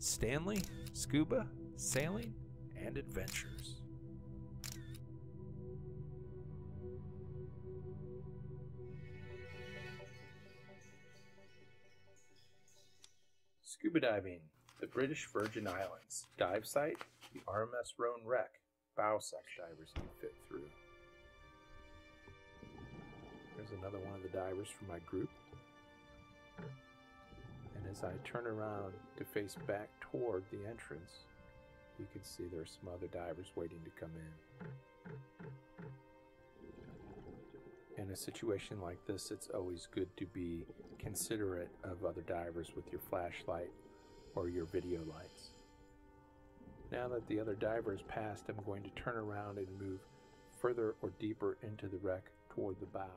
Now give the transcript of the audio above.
Stanley, Scuba, Sailing, and Adventures. Scuba diving, the British Virgin Islands. Dive site, the RMS Rhone wreck. Bow such divers can fit through. There's another one of the divers from my group. As I turn around to face back toward the entrance, you can see there are some other divers waiting to come in. In a situation like this, it's always good to be considerate of other divers with your flashlight or your video lights. Now that the other diver has passed, I'm going to turn around and move further or deeper into the wreck toward the bow.